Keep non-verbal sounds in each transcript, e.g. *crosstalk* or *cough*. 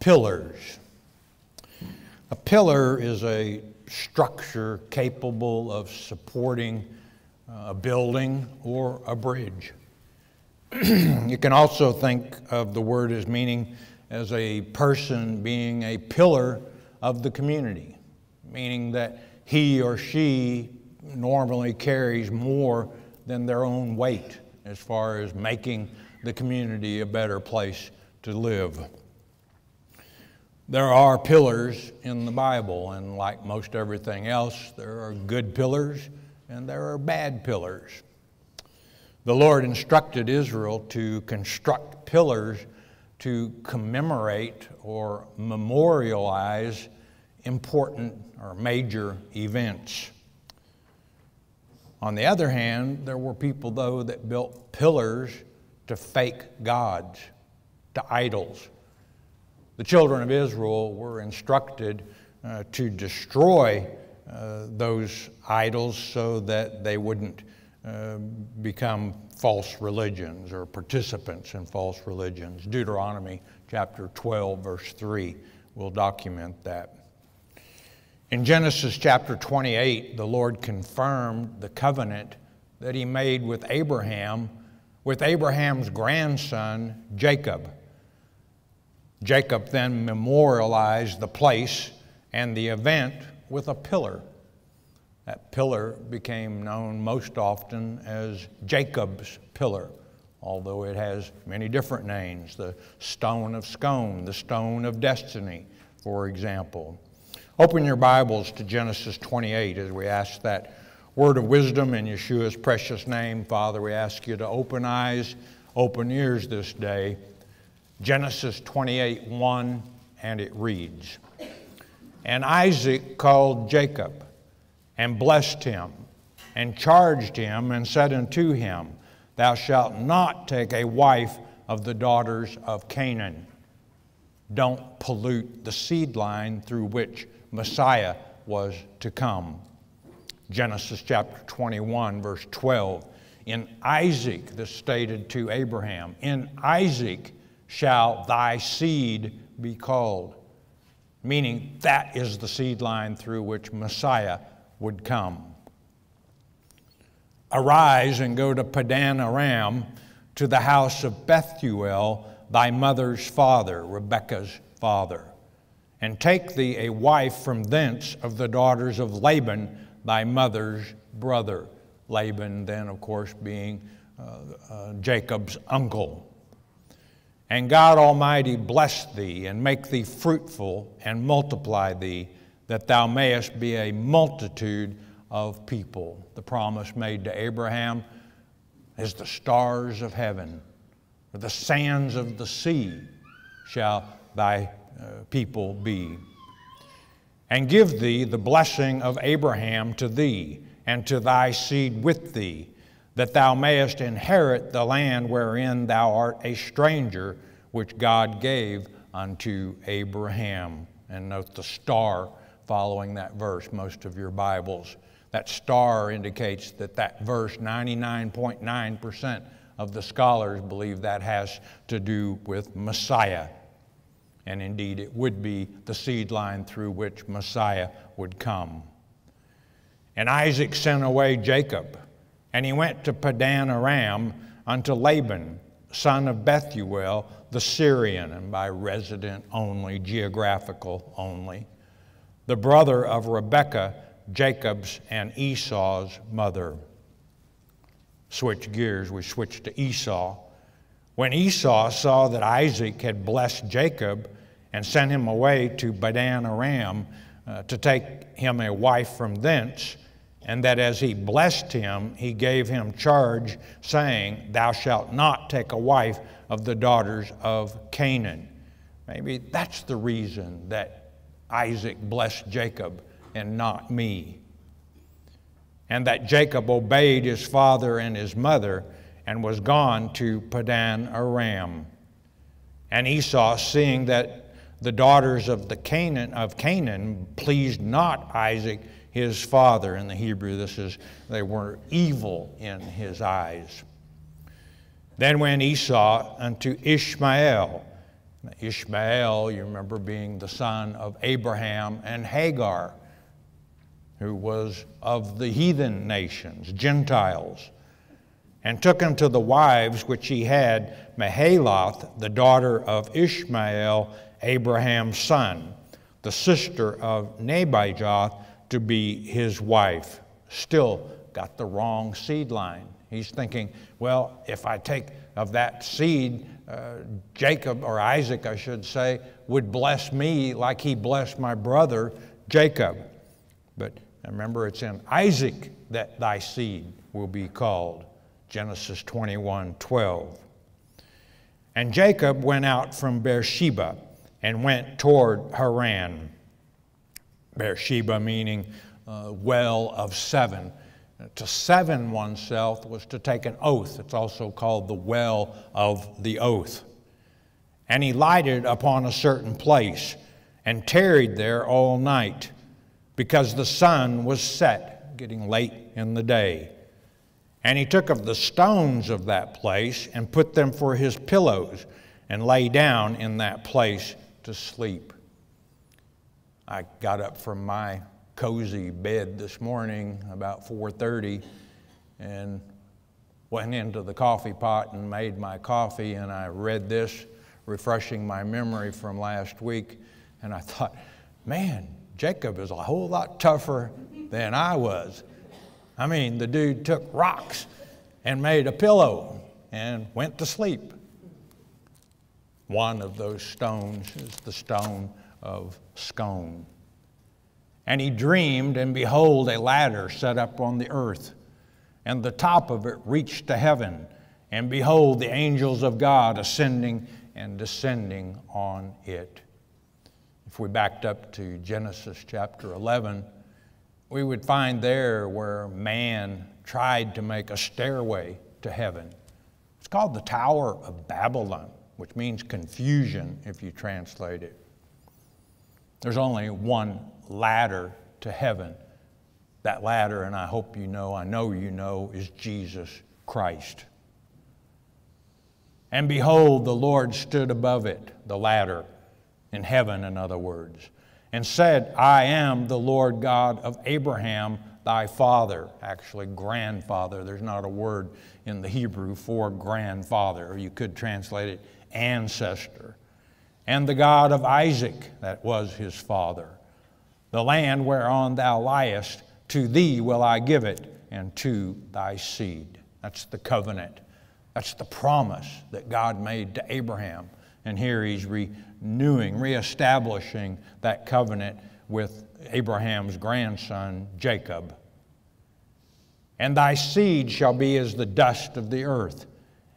pillars. A pillar is a structure capable of supporting uh, a building or a bridge. *clears throat* you can also think of the word as meaning as a person being a pillar of the community, meaning that he or she normally carries more than their own weight as far as making the community a better place to live. There are pillars in the Bible, and like most everything else, there are good pillars and there are bad pillars. The Lord instructed Israel to construct pillars to commemorate or memorialize important or major events. On the other hand, there were people, though, that built pillars to fake gods, to idols. The children of Israel were instructed uh, to destroy uh, those idols so that they wouldn't uh, become false religions or participants in false religions. Deuteronomy chapter 12, verse 3 will document that. In Genesis chapter 28, the Lord confirmed the covenant that he made with Abraham, with Abraham's grandson, Jacob. Jacob then memorialized the place and the event with a pillar. That pillar became known most often as Jacob's pillar, although it has many different names the stone of scone, the stone of destiny, for example. Open your Bibles to Genesis 28 as we ask that word of wisdom in Yeshua's precious name. Father, we ask you to open eyes, open ears this day. Genesis 28 1, and it reads And Isaac called Jacob and blessed him and charged him and said unto him, Thou shalt not take a wife of the daughters of Canaan. Don't pollute the seed line through which Messiah was to come. Genesis chapter 21, verse 12. In Isaac, this stated to Abraham, in Isaac shall thy seed be called. Meaning that is the seed line through which Messiah would come. Arise and go to Padan Aram to the house of Bethuel, thy mother's father, Rebekah's father and take thee a wife from thence of the daughters of Laban, thy mother's brother. Laban, then, of course, being uh, uh, Jacob's uncle. And God Almighty bless thee and make thee fruitful and multiply thee, that thou mayest be a multitude of people. The promise made to Abraham is the stars of heaven, or the sands of the sea shall thy uh, people be. And give thee the blessing of Abraham to thee and to thy seed with thee, that thou mayest inherit the land wherein thou art a stranger, which God gave unto Abraham. And note the star following that verse, most of your Bibles. That star indicates that that verse, 99.9% of the scholars believe that has to do with Messiah and indeed it would be the seed line through which Messiah would come. And Isaac sent away Jacob, and he went to Padan Aram unto Laban, son of Bethuel, the Syrian, and by resident only, geographical only, the brother of Rebekah, Jacob's and Esau's mother. Switch gears, we switch to Esau. When Esau saw that Isaac had blessed Jacob, and sent him away to Padan Aram uh, to take him a wife from thence, and that as he blessed him, he gave him charge, saying, Thou shalt not take a wife of the daughters of Canaan. Maybe that's the reason that Isaac blessed Jacob and not me. And that Jacob obeyed his father and his mother and was gone to Padan Aram. And Esau, seeing that the daughters of the Canaan of Canaan pleased not Isaac his father. In the Hebrew, this is they were evil in his eyes. Then went Esau unto Ishmael Ishmael, you remember, being the son of Abraham and Hagar, who was of the heathen nations, Gentiles, and took unto the wives which he had Mahalath, the daughter of Ishmael, Abraham's son, the sister of Nebajoth, to be his wife. Still got the wrong seed line. He's thinking, well, if I take of that seed, uh, Jacob, or Isaac, I should say, would bless me like he blessed my brother Jacob. But remember, it's in Isaac that thy seed will be called. Genesis 21 12. And Jacob went out from Beersheba and went toward Haran. Beersheba meaning uh, well of seven. To seven oneself was to take an oath. It's also called the well of the oath. And he lighted upon a certain place and tarried there all night because the sun was set, getting late in the day. And he took of the stones of that place and put them for his pillows and lay down in that place to sleep. I got up from my cozy bed this morning about 4:30 and went into the coffee pot and made my coffee and I read this refreshing my memory from last week and I thought, man, Jacob is a whole lot tougher than I was. I mean, the dude took rocks and made a pillow and went to sleep. One of those stones is the stone of scone. And he dreamed, and behold, a ladder set up on the earth, and the top of it reached to heaven. And behold, the angels of God ascending and descending on it. If we backed up to Genesis chapter 11, we would find there where man tried to make a stairway to heaven. It's called the Tower of Babylon, which means confusion if you translate it. There's only one ladder to heaven. That ladder, and I hope you know, I know you know, is Jesus Christ. And behold, the Lord stood above it, the ladder, in heaven, in other words, and said, I am the Lord God of Abraham, thy father. Actually, grandfather. There's not a word in the Hebrew for grandfather, or you could translate it ancestor. And the God of Isaac, that was his father. The land whereon thou liest, to thee will I give it, and to thy seed. That's the covenant. That's the promise that God made to Abraham. And here he's renewing, reestablishing that covenant with Abraham's grandson, Jacob. And thy seed shall be as the dust of the earth,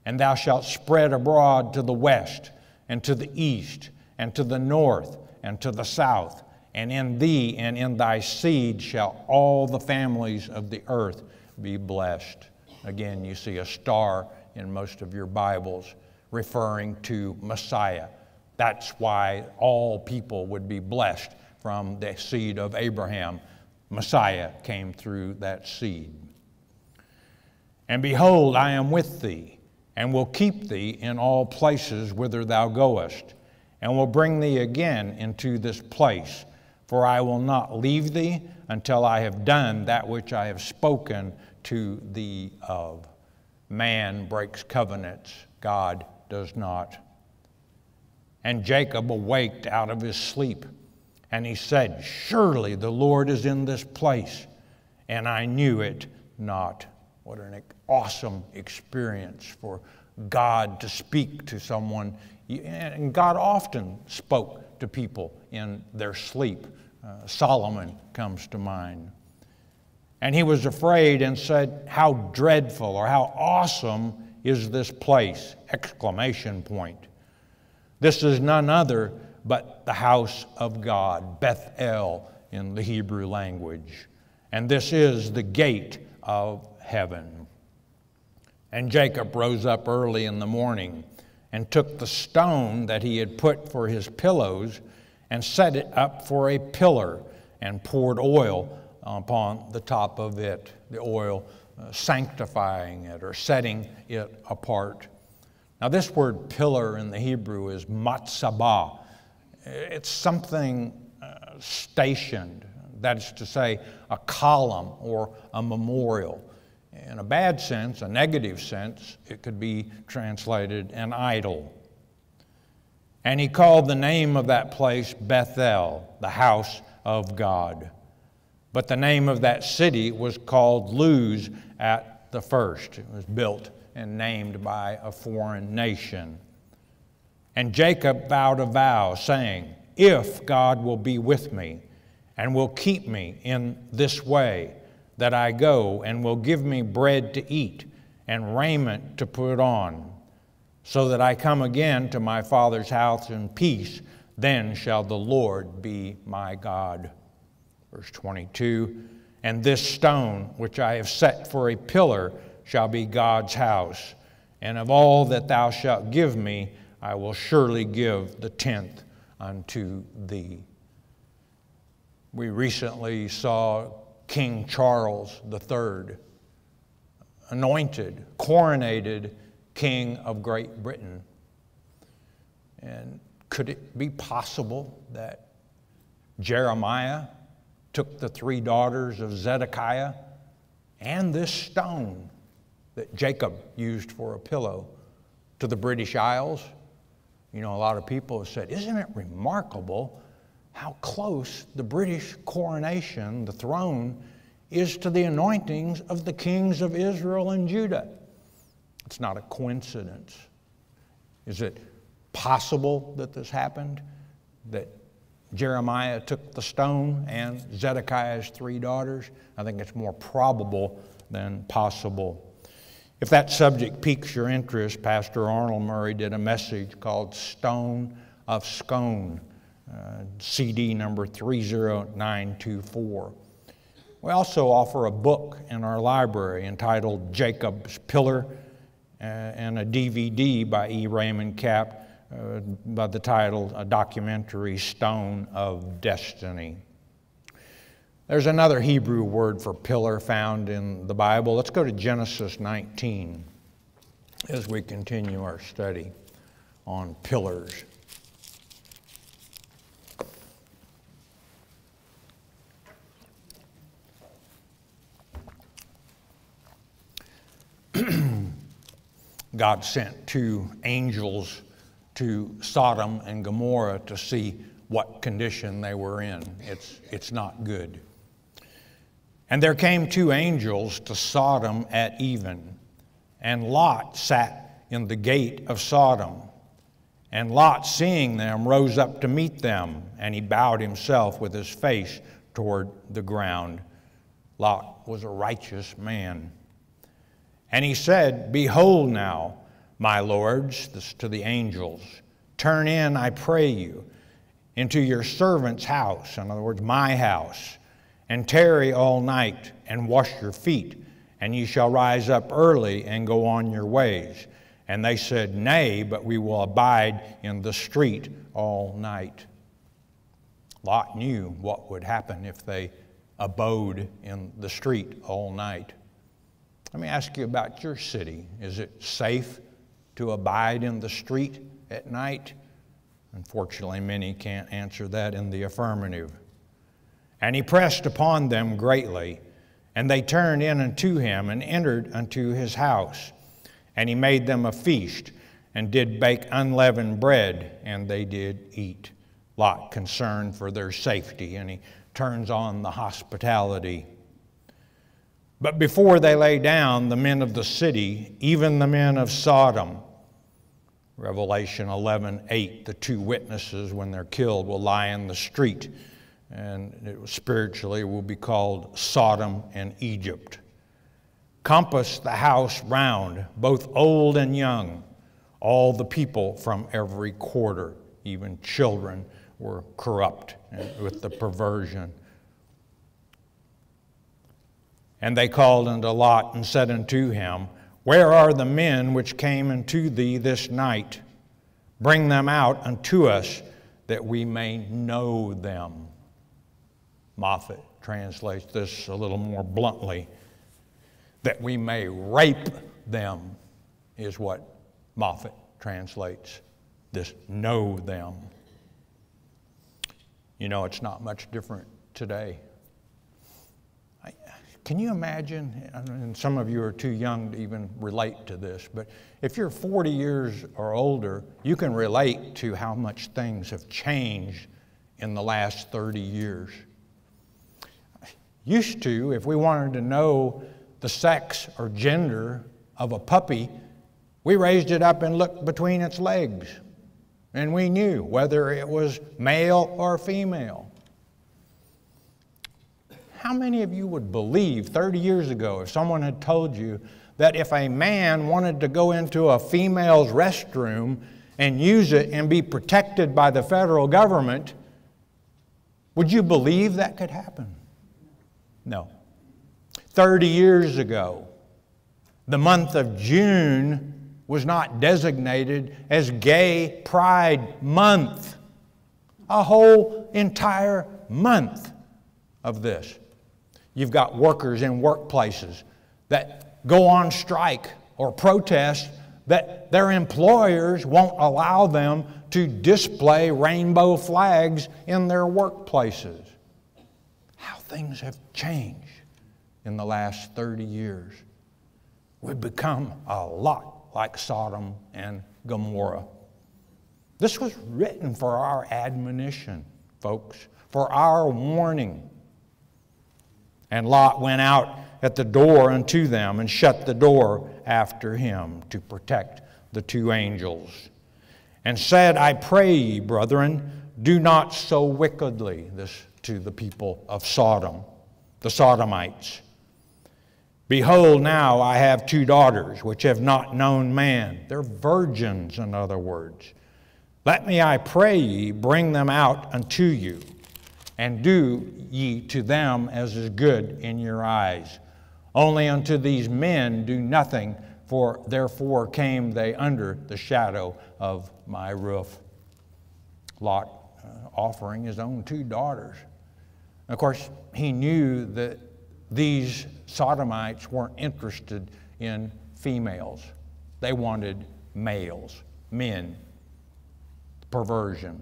and thou shalt spread abroad to the west, and to the east, and to the north, and to the south and in thee and in thy seed shall all the families of the earth be blessed. Again, you see a star in most of your Bibles referring to Messiah. That's why all people would be blessed from the seed of Abraham. Messiah came through that seed. And behold, I am with thee, and will keep thee in all places whither thou goest, and will bring thee again into this place for I will not leave thee until I have done that which I have spoken to thee of. Man breaks covenants, God does not. And Jacob awaked out of his sleep, and he said, Surely the Lord is in this place, and I knew it not. What an awesome experience for God to speak to someone. And God often spoke to people in their sleep. Uh, Solomon comes to mind. And he was afraid and said, How dreadful or how awesome is this place! Exclamation point. This is none other but the house of God, Bethel in the Hebrew language. And this is the gate of heaven. And Jacob rose up early in the morning and took the stone that he had put for his pillows and set it up for a pillar and poured oil upon the top of it, the oil uh, sanctifying it or setting it apart. Now, this word pillar in the Hebrew is matzabah. It's something uh, stationed, that is to say, a column or a memorial. In a bad sense, a negative sense, it could be translated an idol. And he called the name of that place Bethel, the house of God. But the name of that city was called Luz at the first. It was built and named by a foreign nation. And Jacob vowed a vow, saying, If God will be with me and will keep me in this way that I go, and will give me bread to eat and raiment to put on, so that I come again to my father's house in peace, then shall the Lord be my God. Verse 22 And this stone which I have set for a pillar shall be God's house, and of all that thou shalt give me, I will surely give the tenth unto thee. We recently saw King Charles III, anointed, coronated King of Great Britain. And could it be possible that Jeremiah took the three daughters of Zedekiah and this stone that Jacob used for a pillow to the British Isles? You know, a lot of people have said, Isn't it remarkable how close the British coronation, the throne, is to the anointings of the kings of Israel and Judah. It's not a coincidence. Is it possible that this happened? That Jeremiah took the stone and Zedekiah's three daughters? I think it's more probable than possible. If that subject piques your interest, Pastor Arnold Murray did a message called Stone of Scone uh, CD number 30924. We also offer a book in our library entitled Jacob's Pillar uh, and a DVD by E. Raymond Capt uh, by the title A Documentary Stone of Destiny. There's another Hebrew word for pillar found in the Bible. Let's go to Genesis 19 as we continue our study on pillars. *clears throat* God sent two angels to Sodom and Gomorrah to see what condition they were in. It's, it's not good. And there came two angels to Sodom at even, and Lot sat in the gate of Sodom. And Lot, seeing them, rose up to meet them, and he bowed himself with his face toward the ground. Lot was a righteous man. And he said, Behold now, my lords, this to the angels, turn in, I pray you, into your servant's house, in other words, my house, and tarry all night and wash your feet, and ye shall rise up early and go on your ways. And they said, Nay, but we will abide in the street all night. Lot knew what would happen if they abode in the street all night. Let me ask you about your city. Is it safe to abide in the street at night? Unfortunately, many can't answer that in the affirmative. And he pressed upon them greatly, and they turned in unto him and entered unto his house. And he made them a feast, and did bake unleavened bread, and they did eat. Lot concerned for their safety, and he turns on the hospitality but before they lay down, the men of the city, even the men of Sodom, Revelation 11 8, the two witnesses, when they're killed, will lie in the street. And it spiritually will be called Sodom and Egypt. Compass the house round, both old and young, all the people from every quarter, even children, were corrupt with the perversion and they called unto Lot and said unto him, Where are the men which came unto thee this night? Bring them out unto us, that we may know them. Moffatt translates this a little more bluntly that we may rape them, is what Moffatt translates this know them. You know, it's not much different today. Can you imagine? And some of you are too young to even relate to this, but if you're 40 years or older, you can relate to how much things have changed in the last 30 years. Used to, if we wanted to know the sex or gender of a puppy, we raised it up and looked between its legs, and we knew whether it was male or female. How many of you would believe 30 years ago if someone had told you that if a man wanted to go into a female's restroom and use it and be protected by the federal government, would you believe that could happen? No. 30 years ago, the month of June was not designated as Gay Pride Month. A whole entire month of this. You've got workers in workplaces that go on strike or protest that their employers won't allow them to display rainbow flags in their workplaces. How things have changed in the last 30 years. We've become a lot like Sodom and Gomorrah. This was written for our admonition, folks, for our warning. And Lot went out at the door unto them and shut the door after him to protect the two angels. And said, I pray ye, brethren, do not so wickedly, this to the people of Sodom, the Sodomites. Behold, now I have two daughters which have not known man. They're virgins, in other words. Let me, I pray ye, bring them out unto you and do ye to them as is good in your eyes. Only unto these men do nothing, for therefore came they under the shadow of my roof. Lot uh, offering his own two daughters. Of course, he knew that these Sodomites weren't interested in females, they wanted males, men, perversion.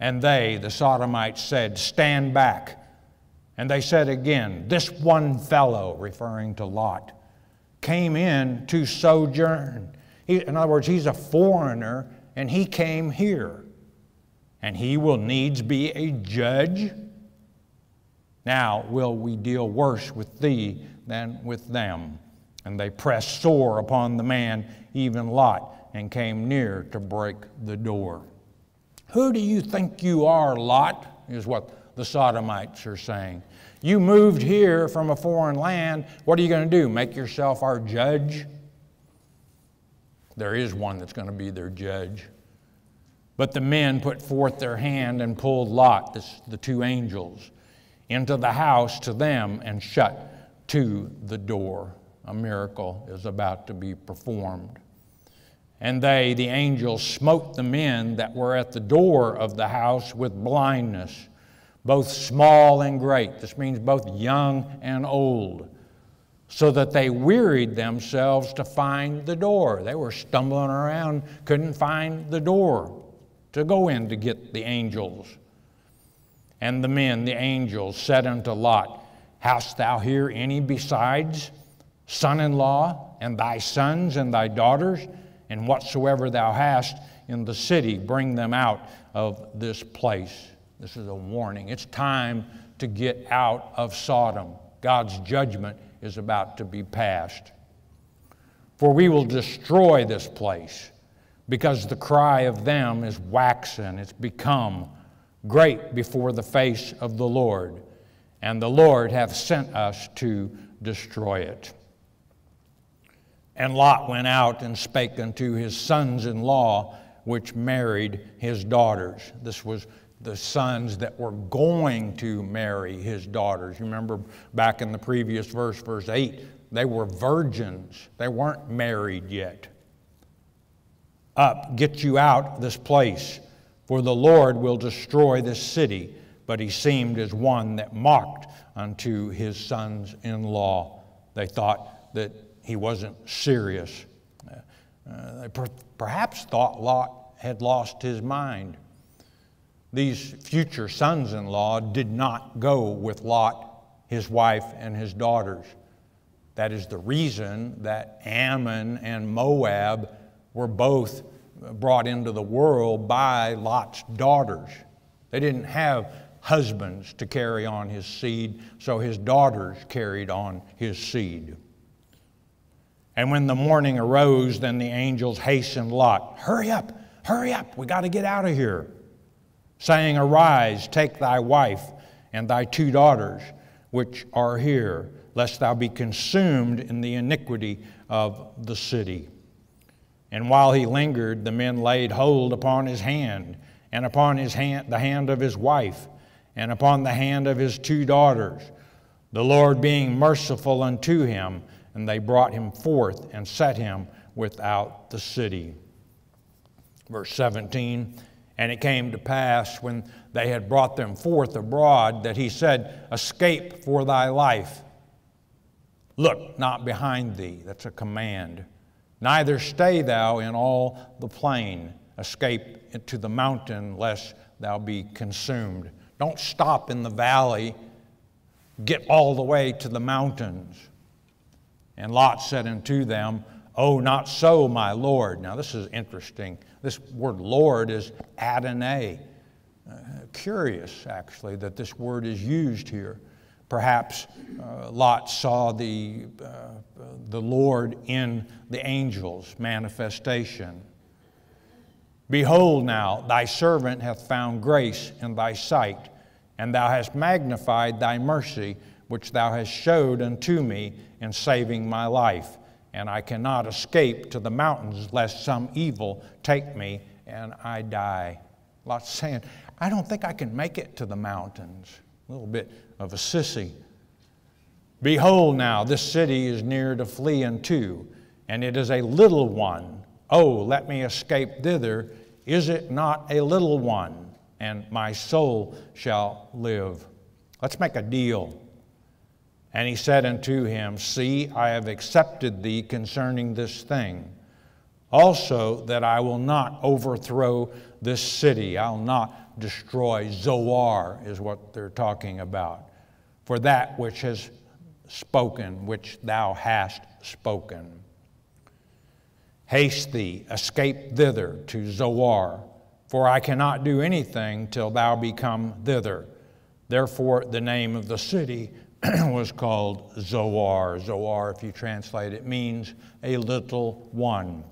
And they, the Sodomites, said, Stand back. And they said again, This one fellow, referring to Lot, came in to sojourn. He, in other words, he's a foreigner and he came here. And he will needs be a judge. Now will we deal worse with thee than with them. And they pressed sore upon the man, even Lot, and came near to break the door. Who do you think you are, Lot? Is what the Sodomites are saying. You moved here from a foreign land. What are you going to do? Make yourself our judge? There is one that's going to be their judge. But the men put forth their hand and pulled Lot, this, the two angels, into the house to them and shut to the door. A miracle is about to be performed. And they, the angels, smote the men that were at the door of the house with blindness, both small and great. This means both young and old, so that they wearied themselves to find the door. They were stumbling around, couldn't find the door to go in to get the angels. And the men, the angels, said unto Lot, Hast thou here any besides son in law, and thy sons and thy daughters? And whatsoever thou hast in the city, bring them out of this place. This is a warning. It's time to get out of Sodom. God's judgment is about to be passed. For we will destroy this place, because the cry of them is waxen, it's become great before the face of the Lord, and the Lord hath sent us to destroy it. And Lot went out and spake unto his sons in law, which married his daughters. This was the sons that were going to marry his daughters. You remember back in the previous verse, verse 8, they were virgins, they weren't married yet. Up, get you out this place, for the Lord will destroy this city. But he seemed as one that mocked unto his sons in law. They thought that he wasn't serious. Uh, they per- perhaps thought Lot had lost his mind. These future sons in law did not go with Lot, his wife, and his daughters. That is the reason that Ammon and Moab were both brought into the world by Lot's daughters. They didn't have husbands to carry on his seed, so his daughters carried on his seed. And when the morning arose, then the angels hastened Lot, Hurry up, hurry up, we got to get out of here. Saying, Arise, take thy wife and thy two daughters, which are here, lest thou be consumed in the iniquity of the city. And while he lingered, the men laid hold upon his hand, and upon his hand, the hand of his wife, and upon the hand of his two daughters, the Lord being merciful unto him, and they brought him forth and set him without the city. Verse 17 And it came to pass when they had brought them forth abroad that he said, Escape for thy life. Look not behind thee. That's a command. Neither stay thou in all the plain. Escape to the mountain, lest thou be consumed. Don't stop in the valley. Get all the way to the mountains. And Lot said unto them, Oh, not so, my Lord. Now, this is interesting. This word Lord is Adonai. Uh, curious, actually, that this word is used here. Perhaps uh, Lot saw the, uh, the Lord in the angel's manifestation. Behold, now, thy servant hath found grace in thy sight, and thou hast magnified thy mercy which thou hast showed unto me in saving my life. And I cannot escape to the mountains, lest some evil take me and I die. Lot's saying, I don't think I can make it to the mountains. A little bit of a sissy. Behold, now, this city is near to flee unto, and it is a little one. Oh, let me escape thither. Is it not a little one? And my soul shall live. Let's make a deal. And he said unto him, See, I have accepted thee concerning this thing. Also, that I will not overthrow this city. I'll not destroy Zoar, is what they're talking about. For that which has spoken, which thou hast spoken. Haste thee, escape thither to Zoar, for I cannot do anything till thou be come thither. Therefore, the name of the city *clears throat* was called Zoar. Zoar, if you translate it, means a little one.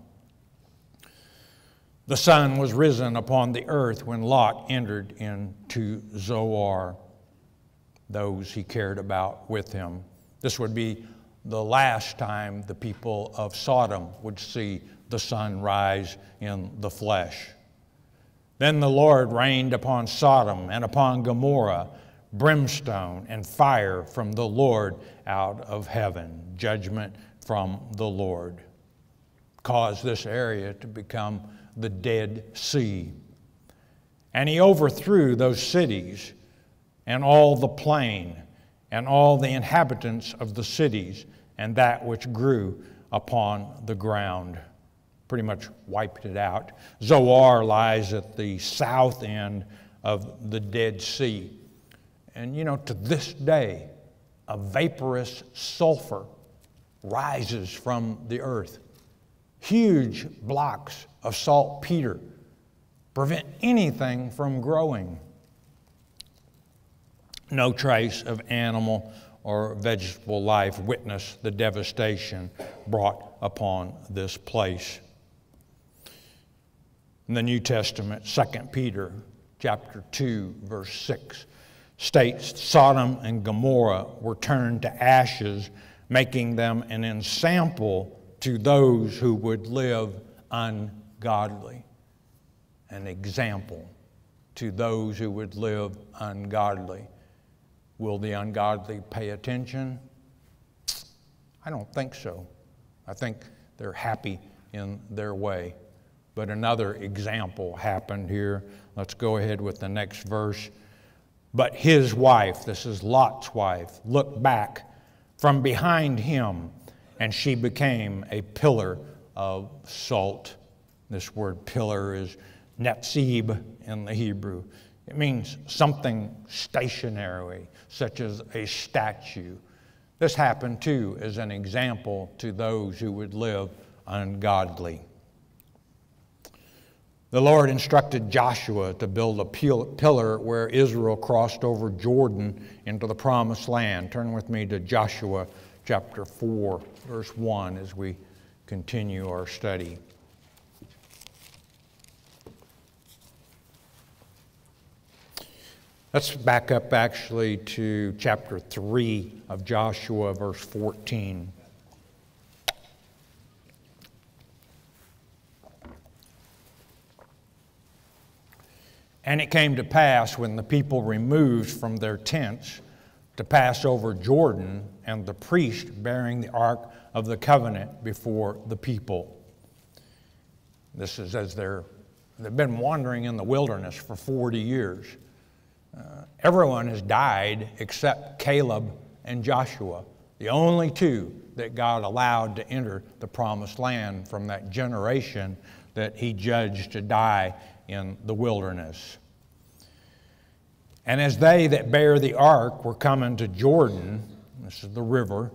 The sun was risen upon the earth when Lot entered into Zoar, those he cared about with him. This would be the last time the people of Sodom would see the sun rise in the flesh. Then the Lord rained upon Sodom and upon Gomorrah brimstone and fire from the Lord out of heaven, judgment from the Lord. Caused this area to become the Dead Sea. And he overthrew those cities and all the plain and all the inhabitants of the cities and that which grew upon the ground. Pretty much wiped it out. Zoar lies at the south end of the Dead Sea. And you know, to this day, a vaporous sulfur rises from the earth. Huge blocks of saltpeter prevent anything from growing. No trace of animal or vegetable life witness the devastation brought upon this place. In the New Testament, 2 Peter chapter 2, verse 6 states Sodom and Gomorrah were turned to ashes, making them an ensample to those who would live ungodly. An example to those who would live ungodly. Will the ungodly pay attention? I don't think so. I think they're happy in their way. But another example happened here. Let's go ahead with the next verse. But his wife, this is Lot's wife, looked back from behind him, and she became a pillar of salt. This word pillar is netzib in the Hebrew. It means something stationary, such as a statue. This happened too as an example to those who would live ungodly. The Lord instructed Joshua to build a pillar where Israel crossed over Jordan into the promised land. Turn with me to Joshua chapter 4, verse 1, as we continue our study. Let's back up actually to chapter 3 of Joshua, verse 14. And it came to pass when the people removed from their tents to pass over Jordan, and the priest bearing the ark of the covenant before the people. This is as they're, they've been wandering in the wilderness for 40 years. Uh, everyone has died except Caleb and Joshua, the only two that God allowed to enter the promised land from that generation that he judged to die in the wilderness. And as they that bear the ark were coming to Jordan, this is the river,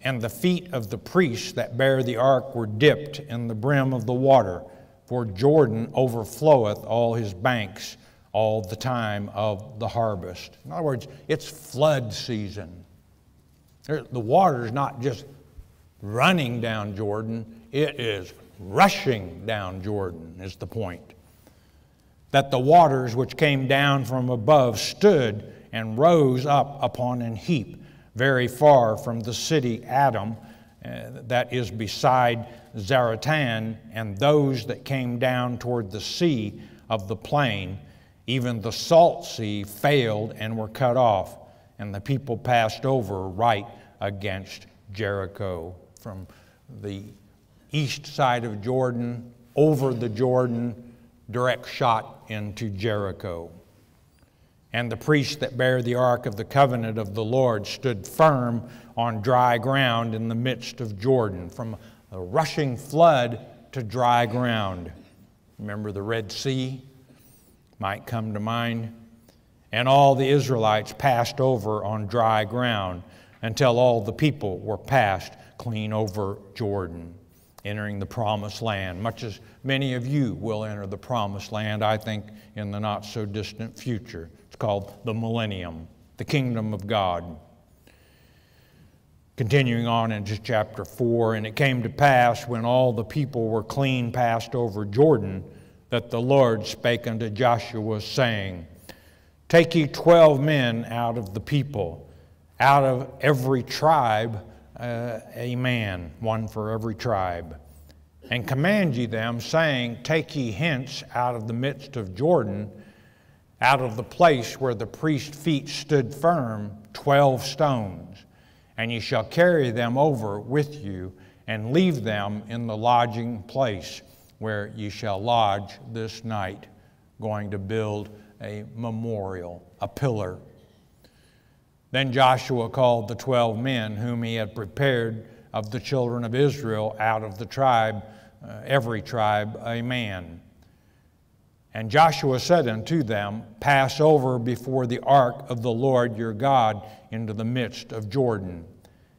and the feet of the priests that bear the ark were dipped in the brim of the water, for Jordan overfloweth all his banks all the time of the harvest. In other words, it's flood season. The water is not just running down Jordan, it is rushing down Jordan, is the point that the waters which came down from above stood and rose up upon an heap very far from the city Adam, uh, that is beside Zaretan, and those that came down toward the sea of the plain, even the salt sea, failed and were cut off, and the people passed over right against Jericho from the east side of Jordan, over the Jordan, direct shot into Jericho. And the priests that bear the ark of the covenant of the Lord stood firm on dry ground in the midst of Jordan, from a rushing flood to dry ground. Remember the Red Sea? Might come to mind. And all the Israelites passed over on dry ground until all the people were passed clean over Jordan entering the promised land, much as many of you will enter the promised land, I think, in the not so distant future. It's called the millennium, the kingdom of God. Continuing on into chapter 4, and it came to pass when all the people were clean passed over Jordan, that the Lord spake unto Joshua, saying, Take ye twelve men out of the people, out of every tribe uh, a man, one for every tribe. And command ye them, saying, Take ye hence out of the midst of Jordan, out of the place where the priest's feet stood firm, twelve stones, and ye shall carry them over with you, and leave them in the lodging place where ye shall lodge this night, going to build a memorial, a pillar then Joshua called the twelve men whom he had prepared of the children of Israel out of the tribe, uh, every tribe, a man. And Joshua said unto them, Pass over before the ark of the Lord your God into the midst of Jordan,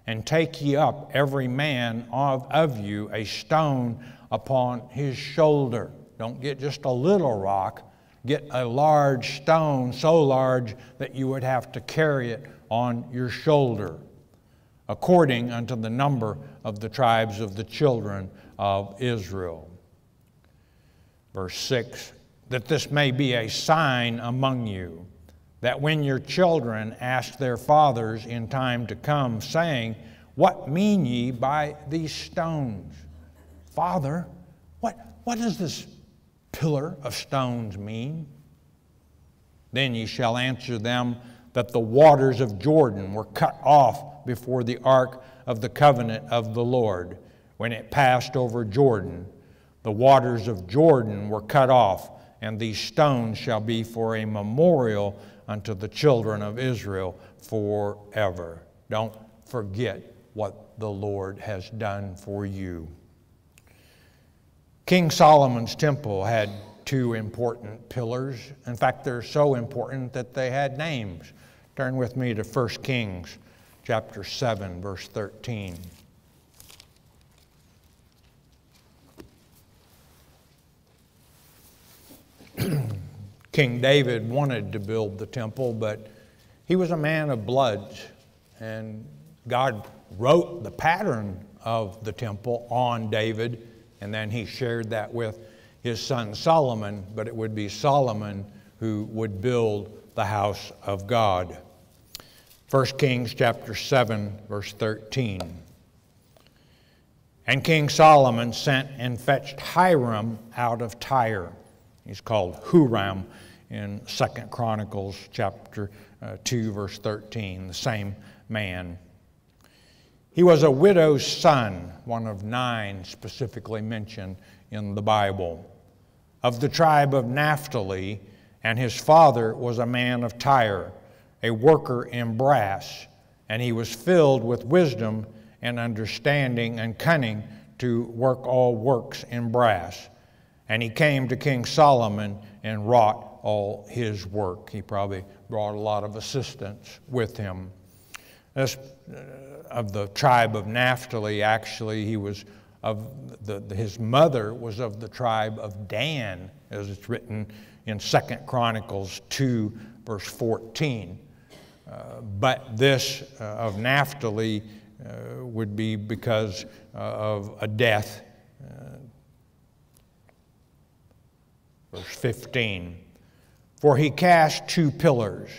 and take ye up every man of, of you a stone upon his shoulder. Don't get just a little rock, get a large stone, so large that you would have to carry it on your shoulder, according unto the number of the tribes of the children of Israel. Verse 6 that this may be a sign among you, that when your children ask their fathers in time to come, saying, What mean ye by these stones? Father, what, what does this pillar of stones mean? Then ye shall answer them, that the waters of Jordan were cut off before the ark of the covenant of the Lord when it passed over Jordan. The waters of Jordan were cut off, and these stones shall be for a memorial unto the children of Israel forever. Don't forget what the Lord has done for you. King Solomon's temple had two important pillars. In fact, they're so important that they had names. Turn with me to 1 Kings chapter 7, verse 13. *clears throat* King David wanted to build the temple, but he was a man of bloods, and God wrote the pattern of the temple on David, and then he shared that with his son Solomon, but it would be Solomon who would build the house of God. 1 Kings chapter 7 verse 13. And King Solomon sent and fetched Hiram out of Tyre. He's called Huram in Second Chronicles chapter uh, 2 verse 13, the same man. He was a widow's son, one of nine specifically mentioned in the Bible. Of the tribe of Naphtali, and his father was a man of Tyre, a worker in brass, and he was filled with wisdom and understanding and cunning to work all works in brass. And he came to King Solomon and wrought all his work. He probably brought a lot of assistants with him. This, uh, of the tribe of Naphtali, actually, he was of the, his mother was of the tribe of Dan, as it's written in Second Chronicles 2, verse 14. Uh, but this uh, of Naphtali uh, would be because of a death. Verse 15. For he cast two pillars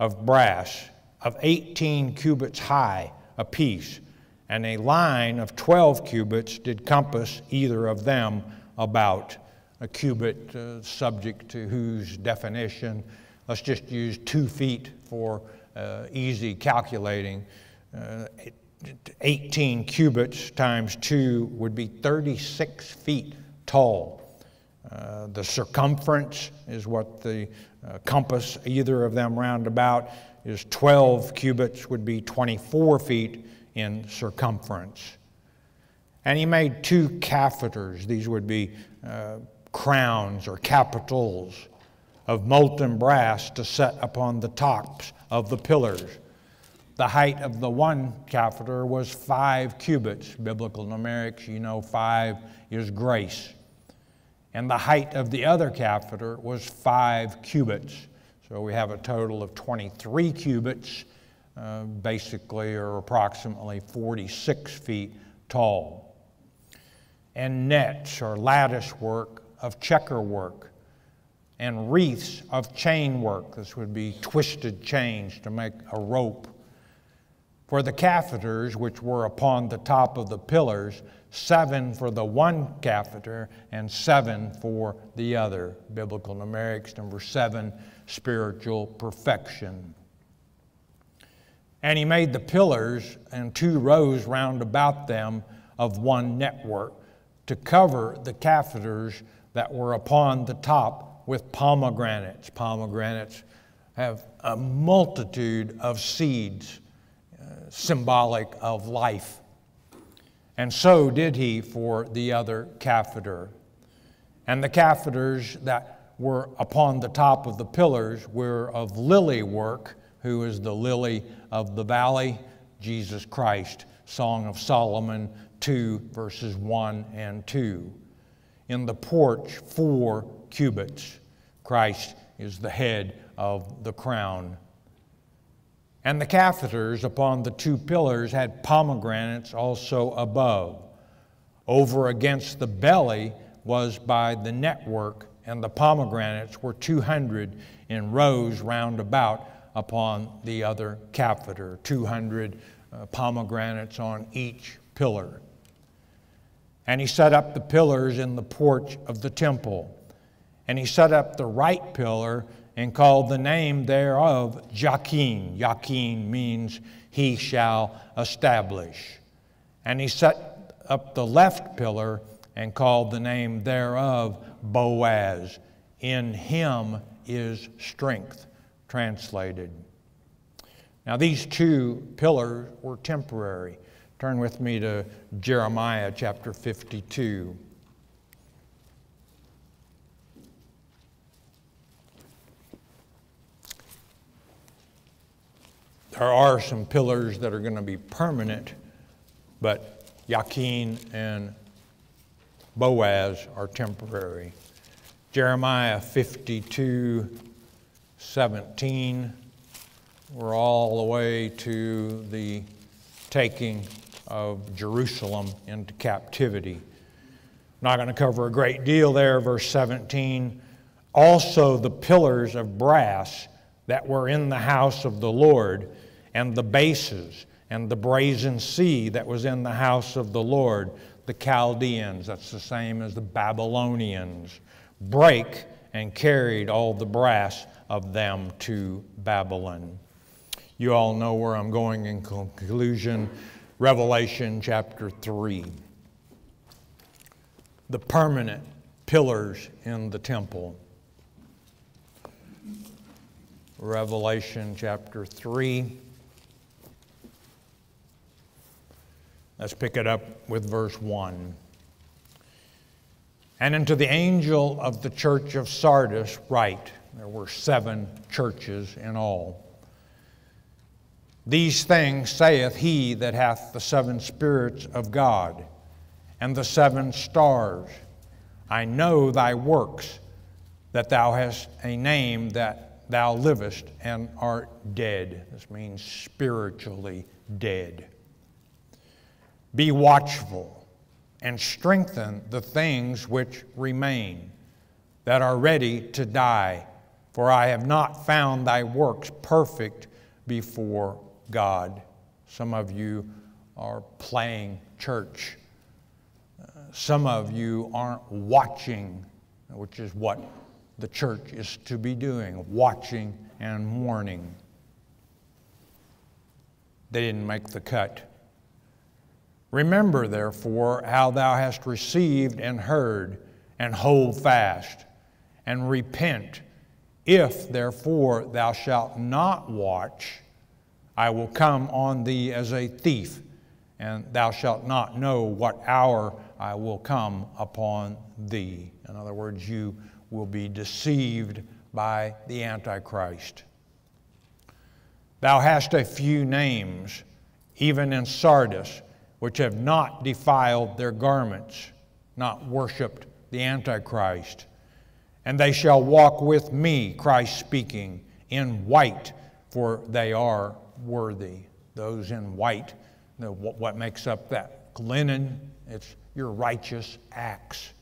of brass of 18 cubits high apiece, and a line of 12 cubits did compass either of them about. A cubit, uh, subject to whose definition, let's just use two feet for easy calculating. Uh, 18 cubits times 2 would be 36 feet tall. Uh, the circumference is what the uh, compass, either of them round about, is 12 cubits, would be 24 feet in circumference. And he made two chapiters. These would be uh, crowns or capitals of molten brass to set upon the tops of the pillars. The height of the one chapiter was five cubits. Biblical numerics, you know, five is grace and the height of the other chapiter was five cubits. So we have a total of 23 cubits, uh, basically, or approximately 46 feet tall. And nets or lattice work of checker work, and wreaths of chain work. This would be twisted chains to make a rope. For the chapiters, which were upon the top of the pillars, seven for the one chapiter and seven for the other. Biblical numerics, number seven, spiritual perfection. And he made the pillars and two rows round about them of one network to cover the chapiters that were upon the top with pomegranates. Pomegranates have a multitude of seeds, uh, symbolic of life and so did he for the other chapiter. And the chapiters that were upon the top of the pillars were of lily work, who is the lily of the valley, Jesus Christ. Song of Solomon 2, verses 1 and 2. In the porch, four cubits. Christ is the head of the crown and the chapiters upon the two pillars had pomegranates also above. Over against the belly was by the network, and the pomegranates were 200 in rows round about upon the other chapiter, 200 uh, pomegranates on each pillar. And he set up the pillars in the porch of the temple. And he set up the right pillar and called the name thereof Jachin. Jachin means he shall establish. And he set up the left pillar and called the name thereof Boaz. In him is strength, translated. Now, these two pillars were temporary. Turn with me to Jeremiah chapter 52. There are some pillars that are going to be permanent, but Jachin and Boaz are temporary. Jeremiah 52 17, we're all the way to the taking of Jerusalem into captivity. Not going to cover a great deal there. Verse 17. Also, the pillars of brass that were in the house of the Lord, and the bases, and the brazen sea that was in the house of the Lord, the Chaldeans, that's the same as the Babylonians, break and carried all the brass of them to Babylon. You all know where I'm going in conclusion. Revelation chapter 3. The permanent pillars in the temple. Revelation chapter 3. Let's pick it up with verse 1. And unto the angel of the church of Sardis, write. There were seven churches in all. These things saith he that hath the seven spirits of God and the seven stars. I know thy works, that thou hast a name that thou livest and art dead. This means spiritually dead. Be watchful and strengthen the things which remain that are ready to die, for I have not found thy works perfect before God. Some of you are playing church. Some of you aren't watching, which is what the church is to be doing watching and mourning. They didn't make the cut. Remember, therefore, how thou hast received and heard, and hold fast, and repent. If, therefore, thou shalt not watch, I will come on thee as a thief, and thou shalt not know what hour I will come upon thee. In other words, you will be deceived by the Antichrist. Thou hast a few names, even in Sardis, which have not defiled their garments, not worshiped the Antichrist. And they shall walk with me, Christ speaking, in white, for they are worthy. Those in white, what makes up that linen? It's your righteous acts.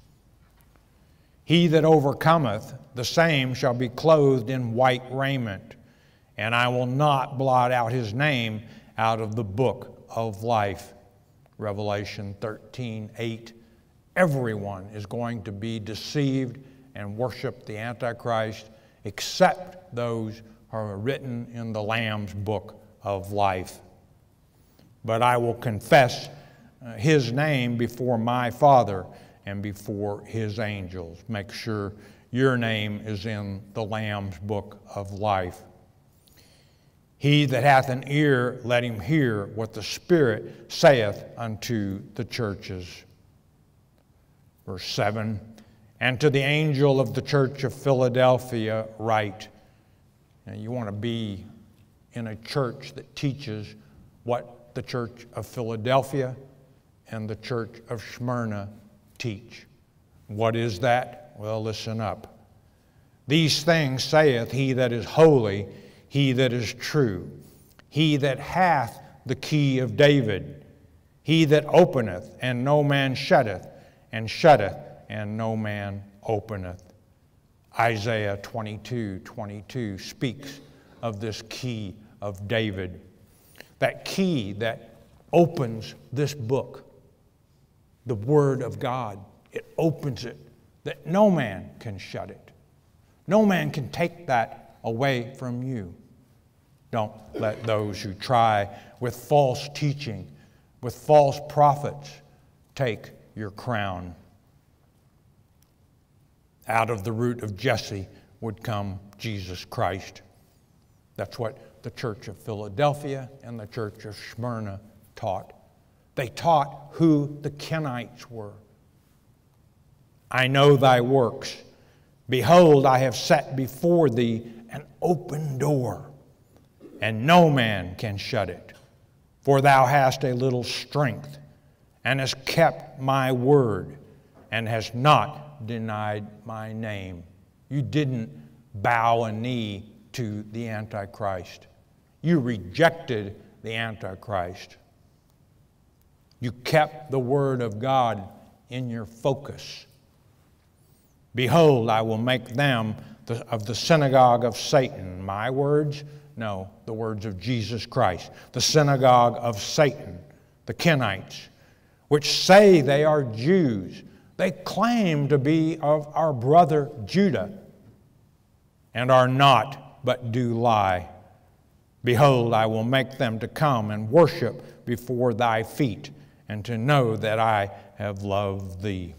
He that overcometh, the same shall be clothed in white raiment, and I will not blot out his name out of the book of life. Revelation 13 8. Everyone is going to be deceived and worship the Antichrist except those who are written in the Lamb's book of life. But I will confess uh, his name before my Father and before his angels. Make sure your name is in the Lamb's book of life. He that hath an ear, let him hear what the Spirit saith unto the churches. Verse 7 And to the angel of the church of Philadelphia, write. Now, you want to be in a church that teaches what the church of Philadelphia and the church of Smyrna teach. What is that? Well, listen up. These things saith he that is holy, he that is true, he that hath the key of David, he that openeth, and no man shutteth, and shutteth, and no man openeth. Isaiah 22 22 speaks of this key of David. That key that opens this book, the Word of God. It opens it that no man can shut it. No man can take that away from you. Don't let those who try with false teaching, with false prophets, take your crown. Out of the root of Jesse would come Jesus Christ. That's what the church of Philadelphia and the church of Smyrna taught. They taught who the Kenites were. I know thy works. Behold, I have set before thee open door, and no man can shut it. For thou hast a little strength, and hast kept my word, and hast not denied my name. You didn't bow a knee to the Antichrist. You rejected the Antichrist. You kept the Word of God in your focus. Behold, I will make them the, of the synagogue of Satan. My words? No, the words of Jesus Christ. The synagogue of Satan, the Kenites, which say they are Jews. They claim to be of our brother Judah and are not, but do lie. Behold, I will make them to come and worship before thy feet and to know that I have loved thee.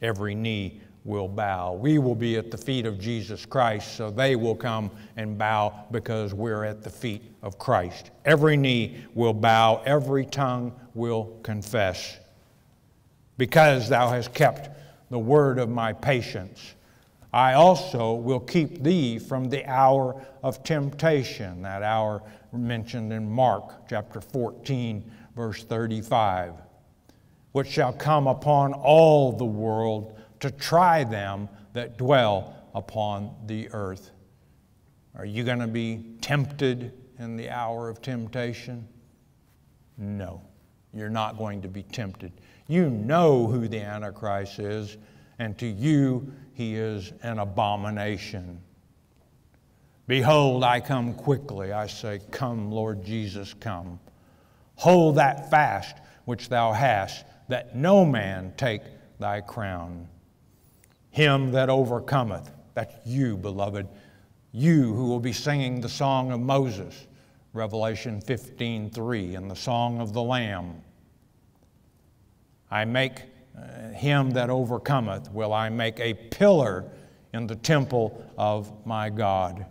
Every knee will bow. We will be at the feet of Jesus Christ, so they will come and bow because we're at the feet of Christ. Every knee will bow, every tongue will confess. Because thou hast kept the word of my patience, I also will keep thee from the hour of temptation, that hour mentioned in Mark chapter 14 verse 35, which shall come upon all the world to try them that dwell upon the earth. Are you going to be tempted in the hour of temptation? No, you're not going to be tempted. You know who the Antichrist is, and to you he is an abomination. Behold, I come quickly. I say, Come, Lord Jesus, come. Hold that fast which thou hast, that no man take thy crown. Him that overcometh, that's you, beloved, you who will be singing the song of Moses, Revelation 15:3, and the song of the Lamb. I make uh, him that overcometh, will I make a pillar in the temple of my God,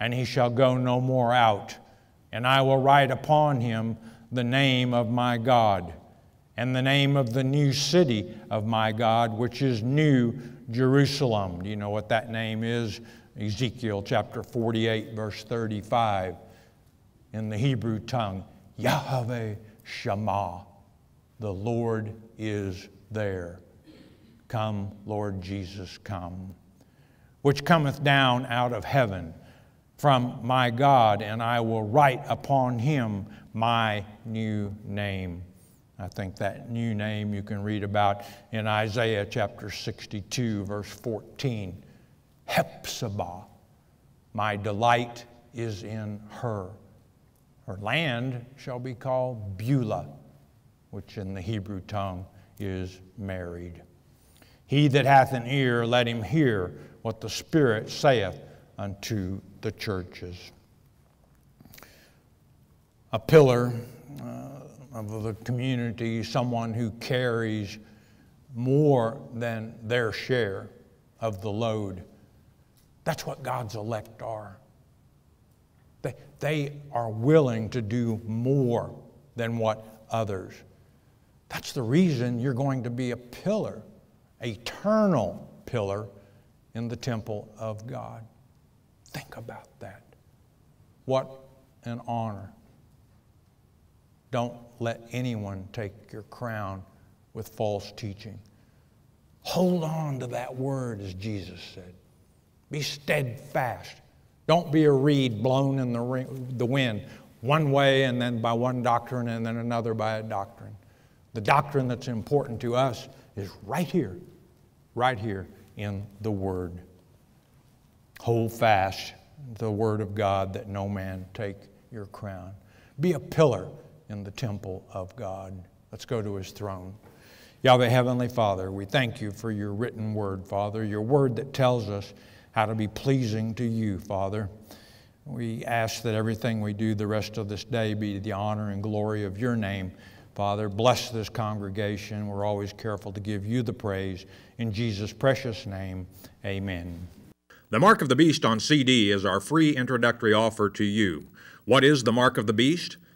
and he shall go no more out. And I will write upon him the name of my God and the name of the new city of my God, which is New Jerusalem. Do you know what that name is? Ezekiel chapter 48, verse 35. In the Hebrew tongue, Yahweh Shammah, the Lord is there. Come, Lord Jesus, come. Which cometh down out of heaven from my God, and I will write upon him my new name. I think that new name you can read about in Isaiah chapter 62, verse 14. Hephzibah, my delight is in her. Her land shall be called Beulah, which in the Hebrew tongue is married. He that hath an ear, let him hear what the Spirit saith unto the churches a pillar uh, of the community, someone who carries more than their share of the load. That's what God's elect are. They, they are willing to do more than what others. That's the reason you're going to be a pillar, eternal pillar in the temple of God. Think about that. What an honor. Don't let anyone take your crown with false teaching. Hold on to that word, as Jesus said. Be steadfast. Don't be a reed blown in the, ring, the wind one way and then by one doctrine and then another by a doctrine. The doctrine that's important to us is right here, right here in the Word. Hold fast the Word of God that no man take your crown. Be a pillar in the temple of God. Let's go to his throne. Yahweh, Heavenly Father, we thank you for your written word, Father, your word that tells us how to be pleasing to you, Father. We ask that everything we do the rest of this day be to the honor and glory of your name. Father, bless this congregation. We're always careful to give you the praise. In Jesus' precious name, amen. The Mark of the Beast on CD is our free introductory offer to you. What is the Mark of the Beast?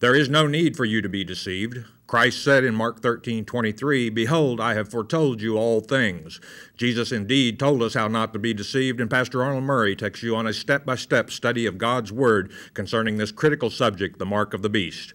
There is no need for you to be deceived. Christ said in Mark 13, 23, Behold, I have foretold you all things. Jesus indeed told us how not to be deceived, and Pastor Arnold Murray takes you on a step by step study of God's Word concerning this critical subject, the mark of the beast.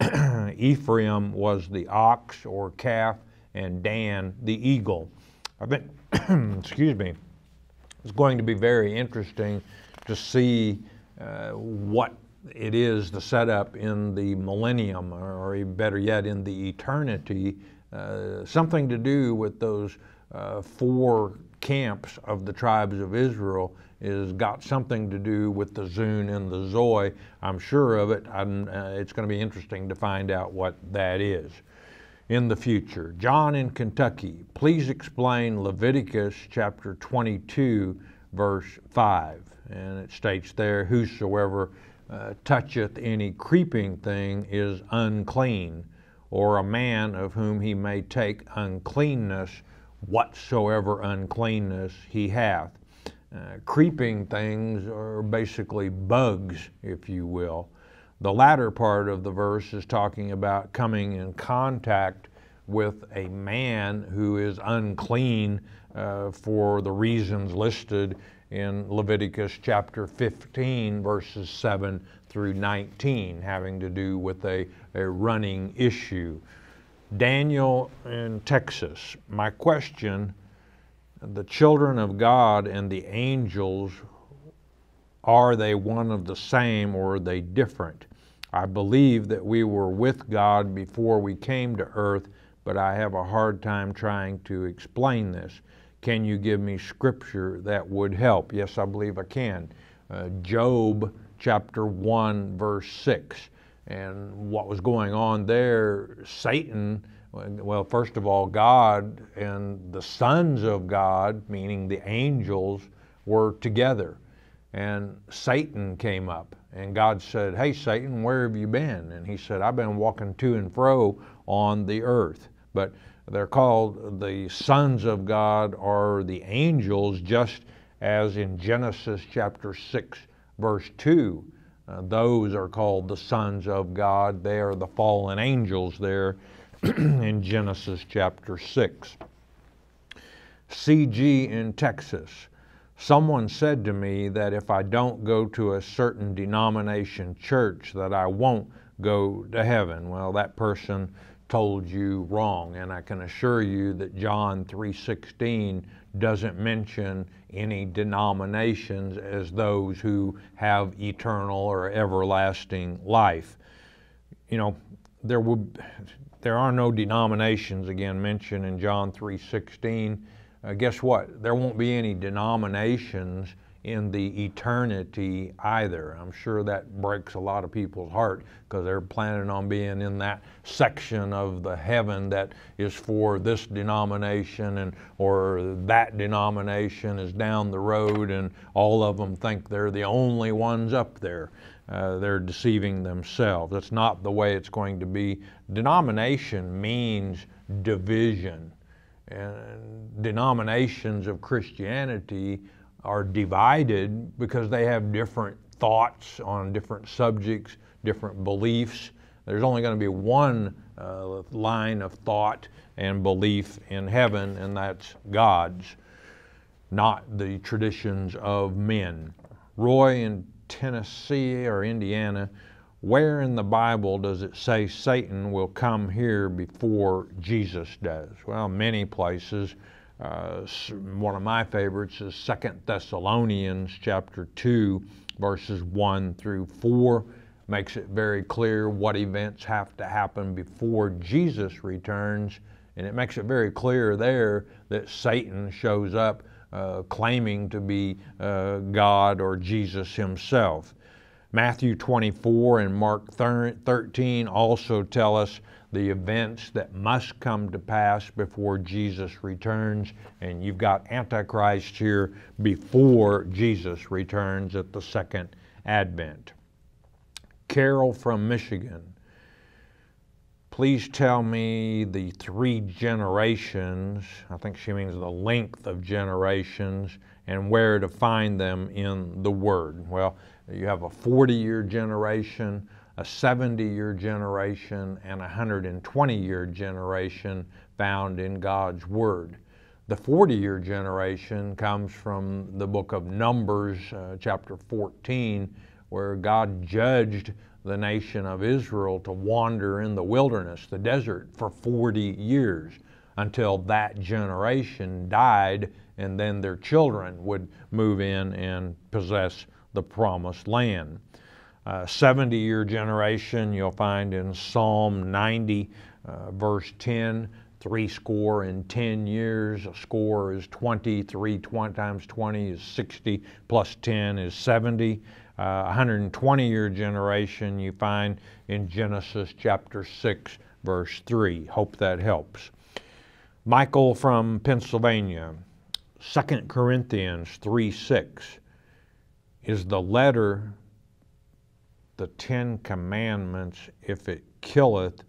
*clears throat* Ephraim was the ox or calf, and Dan the eagle. I think, *clears throat* excuse me, it's going to be very interesting to see uh, what it is the setup in the millennium, or, or better yet, in the eternity, uh, something to do with those uh, four camps of the tribes of Israel is got something to do with the Zun and the Zoi. I'm sure of it. Uh, it's going to be interesting to find out what that is in the future. John in Kentucky, please explain Leviticus chapter 22, verse 5. And it states there, Whosoever uh, toucheth any creeping thing is unclean, or a man of whom he may take uncleanness, whatsoever uncleanness he hath. Uh, creeping things are basically bugs, if you will. The latter part of the verse is talking about coming in contact with a man who is unclean uh, for the reasons listed in Leviticus chapter 15, verses 7 through 19, having to do with a, a running issue. Daniel in Texas. My question the children of God and the angels, are they one of the same or are they different? I believe that we were with God before we came to earth, but I have a hard time trying to explain this. Can you give me scripture that would help? Yes, I believe I can. Uh, Job chapter 1, verse 6. And what was going on there, Satan well, first of all, God and the sons of God, meaning the angels, were together. And Satan came up, and God said, Hey, Satan, where have you been? And he said, I've been walking to and fro on the earth. But they're called the sons of God or the angels, just as in Genesis chapter 6, verse 2. Uh, those are called the sons of God. They are the fallen angels there *clears throat* in Genesis chapter 6. CG in Texas. Someone said to me that if I don't go to a certain denomination church that I won't go to heaven. Well, that person told you wrong and I can assure you that John 3:16 doesn't mention any denominations as those who have eternal or everlasting life. You know, there would there are no denominations again mentioned in John 3:16. Uh, guess what? There won't be any denominations in the eternity either. I'm sure that breaks a lot of people's heart because they're planning on being in that section of the heaven that is for this denomination and or that denomination is down the road and all of them think they're the only ones up there. Uh, they're deceiving themselves. That's not the way it's going to be. Denomination means division. And denominations of Christianity are divided because they have different thoughts on different subjects, different beliefs. There's only going to be one uh, line of thought and belief in heaven, and that's God's, not the traditions of men. Roy in Tennessee or Indiana, where in the Bible does it say Satan will come here before Jesus does? Well, many places. Uh, one of my favorites is Second Thessalonians chapter 2, verses 1 through 4. Makes it very clear what events have to happen before Jesus returns. And it makes it very clear there that Satan shows up uh, claiming to be uh, God or Jesus himself. Matthew 24 and Mark 13 also tell us the events that must come to pass before Jesus returns. And you've got Antichrist here before Jesus returns at the second advent. Carol from Michigan. Please tell me the three generations, I think she means the length of generations, and where to find them in the Word. Well, you have a 40 year generation, a 70 year generation, and a 120 year generation found in God's Word. The 40 year generation comes from the book of Numbers, uh, chapter 14, where God judged the nation of Israel to wander in the wilderness, the desert, for 40 years until that generation died and then their children would move in and possess the promised land. Uh, 70 year generation you'll find in Psalm 90, uh, verse 10. Three score in 10 years. A score is 20. Three 20 times 20 is 60, plus 10 is 70. Uh, 120 year generation you find in Genesis chapter 6, verse 3. Hope that helps. Michael from Pennsylvania, 2 Corinthians 3 6 is the letter, the Ten Commandments, if it killeth,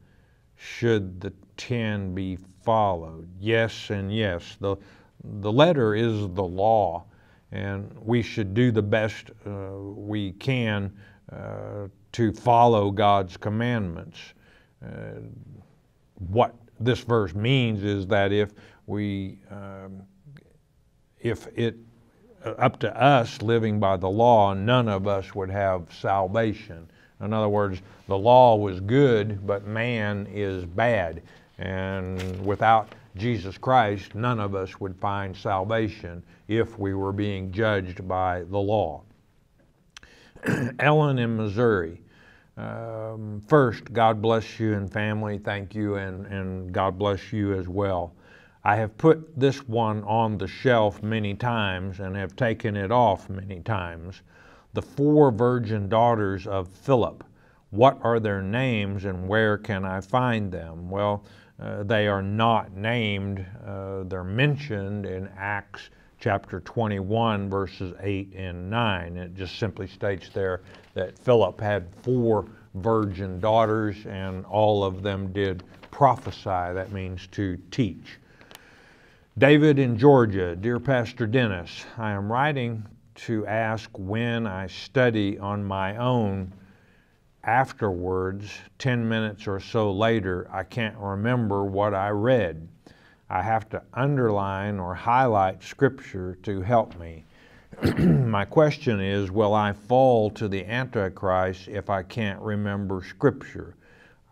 should the ten be followed? Yes and yes. The, the letter is the law, and we should do the best uh, we can uh, to follow God's commandments. Uh, what this verse means is that if we, um, if it up to us living by the law, none of us would have salvation. In other words, the law was good, but man is bad. And without Jesus Christ, none of us would find salvation if we were being judged by the law. *clears throat* Ellen in Missouri. Um, first, God bless you and family. Thank you, and, and God bless you as well. I have put this one on the shelf many times and have taken it off many times. The four virgin daughters of Philip. What are their names and where can I find them? Well, uh, they are not named. Uh, they're mentioned in Acts chapter 21, verses 8 and 9. It just simply states there that Philip had four virgin daughters and all of them did prophesy. That means to teach. David in Georgia, Dear Pastor Dennis, I am writing to ask when I study on my own. Afterwards, 10 minutes or so later, I can't remember what I read. I have to underline or highlight scripture to help me. *clears throat* my question is Will I fall to the Antichrist if I can't remember scripture?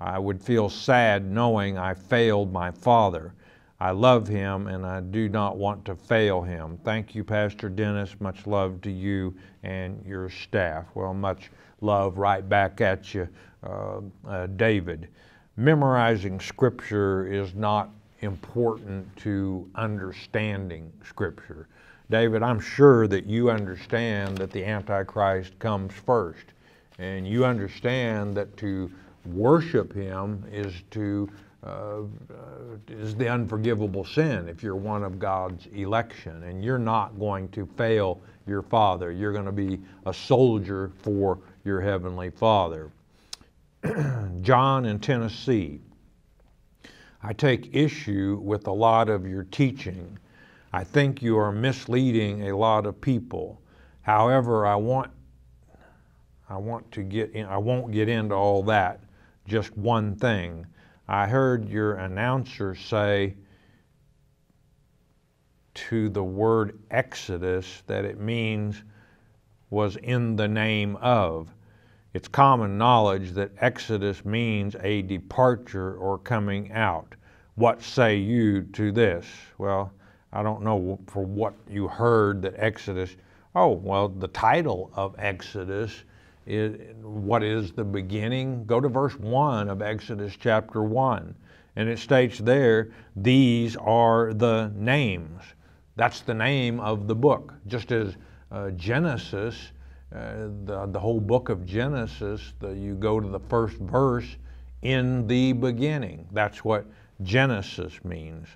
I would feel sad knowing I failed my father. I love him and I do not want to fail him. Thank you, Pastor Dennis. Much love to you and your staff. Well, much love right back at you, uh, uh, David. Memorizing Scripture is not important to understanding Scripture. David, I'm sure that you understand that the Antichrist comes first, and you understand that to worship him is to uh, is the unforgivable sin if you're one of God's election. And you're not going to fail your Father. You're going to be a soldier for your Heavenly Father. *clears throat* John in Tennessee. I take issue with a lot of your teaching. I think you are misleading a lot of people. However, I want I want to get in, I won't get into all that. Just one thing. I heard your announcer say to the word Exodus that it means was in the name of. It's common knowledge that Exodus means a departure or coming out. What say you to this? Well, I don't know for what you heard that Exodus. Oh, well, the title of Exodus is, what is the beginning? Go to verse 1 of Exodus chapter 1. And it states there, these are the names. That's the name of the book. Just as uh, Genesis uh, the, the whole book of Genesis, the, you go to the first verse, in the beginning. That's what Genesis means.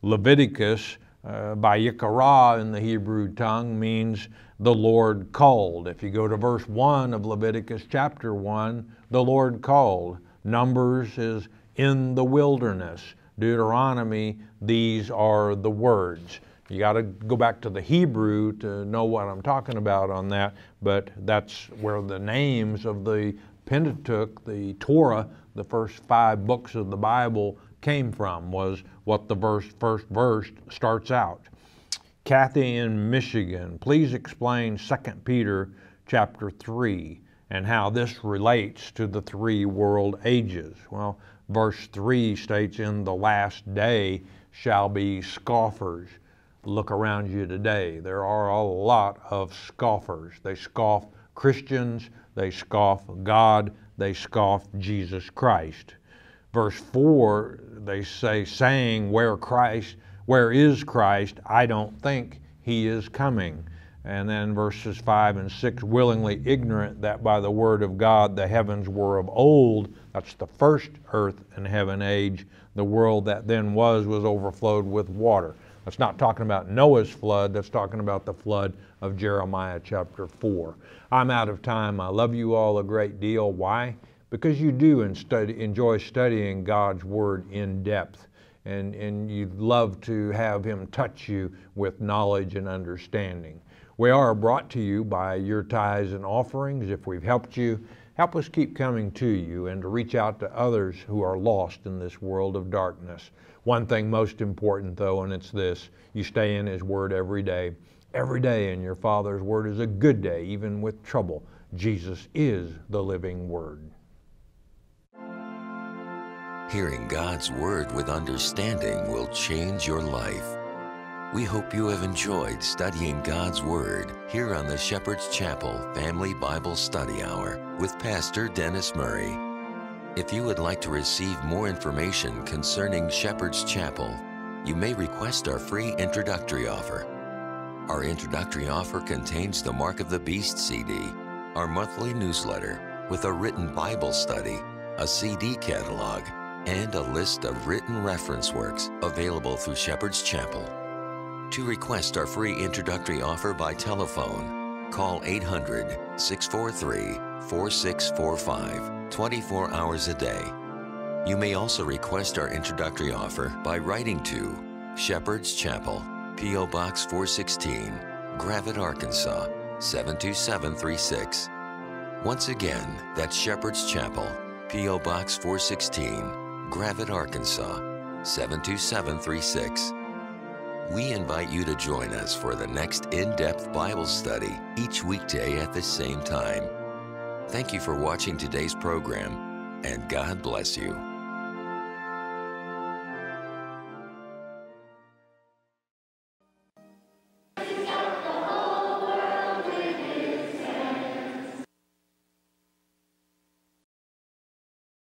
Leviticus, uh, Vayikra in the Hebrew tongue, means the Lord called. If you go to verse 1 of Leviticus chapter 1, the Lord called. Numbers is in the wilderness. Deuteronomy, these are the words. You got to go back to the Hebrew to know what I'm talking about on that, but that's where the names of the Pentateuch, the Torah, the first five books of the Bible came from, was what the verse, first verse starts out. Kathy in Michigan, please explain 2 Peter chapter 3 and how this relates to the three world ages. Well, verse 3 states, In the last day shall be scoffers. Look around you today. There are a lot of scoffers. They scoff Christians, they scoff God, they scoff Jesus Christ. Verse 4, they say, saying, Where Christ, where is Christ? I don't think he is coming. And then verses 5 and 6 willingly ignorant that by the word of God the heavens were of old. That's the first earth and heaven age. The world that then was was overflowed with water. That's not talking about Noah's flood, that's talking about the flood of Jeremiah chapter 4. I'm out of time. I love you all a great deal. Why? Because you do enjoy studying God's Word in depth and, and you'd love to have Him touch you with knowledge and understanding. We are brought to you by your tithes and offerings. If we've helped you, help us keep coming to you and to reach out to others who are lost in this world of darkness. One thing most important, though, and it's this you stay in His Word every day. Every day in your Father's Word is a good day, even with trouble. Jesus is the living Word. Hearing God's Word with understanding will change your life. We hope you have enjoyed studying God's Word here on the Shepherd's Chapel Family Bible Study Hour with Pastor Dennis Murray. If you would like to receive more information concerning Shepherd's Chapel, you may request our free introductory offer. Our introductory offer contains the Mark of the Beast CD, our monthly newsletter with a written Bible study, a CD catalog, and a list of written reference works available through Shepherd's Chapel. To request our free introductory offer by telephone, call 800 643 4645 24 hours a day. You may also request our introductory offer by writing to Shepherd's Chapel, P.O. Box 416, Gravette, Arkansas 72736. Once again, that's Shepherd's Chapel, P.O. Box 416, Gravette, Arkansas 72736. We invite you to join us for the next in depth Bible study each weekday at the same time. Thank you for watching today's program, and God bless you.